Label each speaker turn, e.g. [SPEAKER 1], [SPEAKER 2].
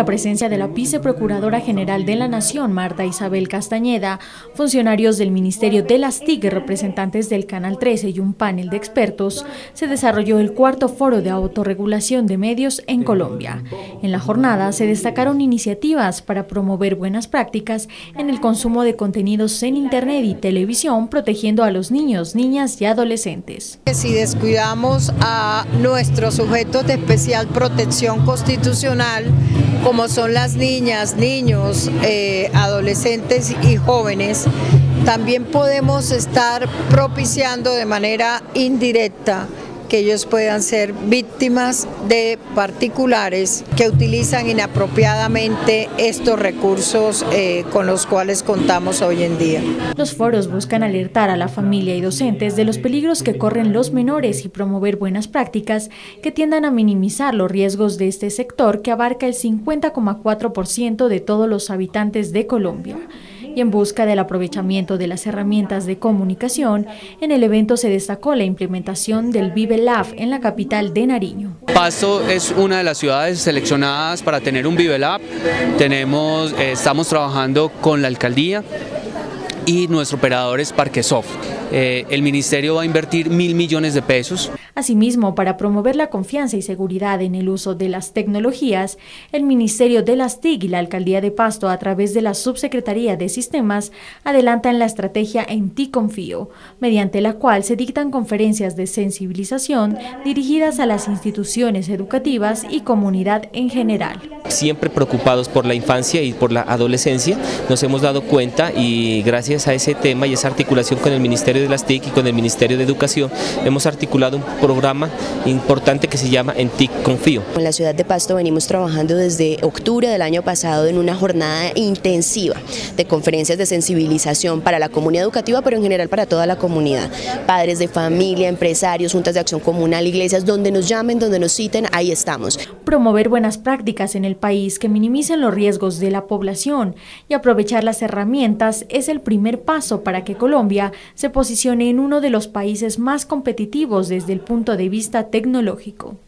[SPEAKER 1] la presencia de la viceprocuradora general de la Nación, Marta Isabel Castañeda, funcionarios del Ministerio de las TIC, representantes del Canal 13 y un panel de expertos, se desarrolló el cuarto foro de autorregulación de medios en Colombia. En la jornada se destacaron iniciativas para promover buenas prácticas en el consumo de contenidos en Internet y televisión, protegiendo a los niños, niñas y adolescentes.
[SPEAKER 2] Si descuidamos a nuestros sujetos de especial protección constitucional, como son las niñas, niños, eh, adolescentes y jóvenes, también podemos estar propiciando de manera indirecta que ellos puedan ser víctimas de particulares que utilizan inapropiadamente estos recursos eh, con los cuales contamos hoy en día.
[SPEAKER 1] Los foros buscan alertar a la familia y docentes de los peligros que corren los menores y promover buenas prácticas que tiendan a minimizar los riesgos de este sector que abarca el 50,4% de todos los habitantes de Colombia y en busca del aprovechamiento de las herramientas de comunicación, en el evento se destacó la implementación del Vive Lab en la capital de Nariño.
[SPEAKER 3] Pasto es una de las ciudades seleccionadas para tener un Vive Lab. Tenemos, eh, estamos trabajando con la alcaldía y nuestro operador es Parquesoft. Eh, el ministerio va a invertir mil millones de pesos.
[SPEAKER 1] Asimismo, para promover la confianza y seguridad en el uso de las tecnologías, el Ministerio de las TIC y la Alcaldía de Pasto, a través de la Subsecretaría de Sistemas, adelantan la estrategia En Ti Confío, mediante la cual se dictan conferencias de sensibilización dirigidas a las instituciones educativas y comunidad en general.
[SPEAKER 4] Siempre preocupados por la infancia y por la adolescencia, nos hemos dado cuenta y gracias a ese tema y esa articulación con el Ministerio de las TIC y con el Ministerio de Educación hemos articulado un programa importante que se llama En TIC Confío.
[SPEAKER 5] En la ciudad de Pasto venimos trabajando desde octubre del año pasado en una jornada intensiva de conferencias de sensibilización para la comunidad educativa, pero en general para toda la comunidad. Padres de familia, empresarios, juntas de acción comunal, iglesias, donde nos llamen, donde nos citen, ahí estamos.
[SPEAKER 1] Promover buenas prácticas en el país que minimicen los riesgos de la población y aprovechar las herramientas es el primer paso para que Colombia se posicione en uno de los países más competitivos desde el punto de vista tecnológico.